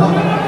Jump,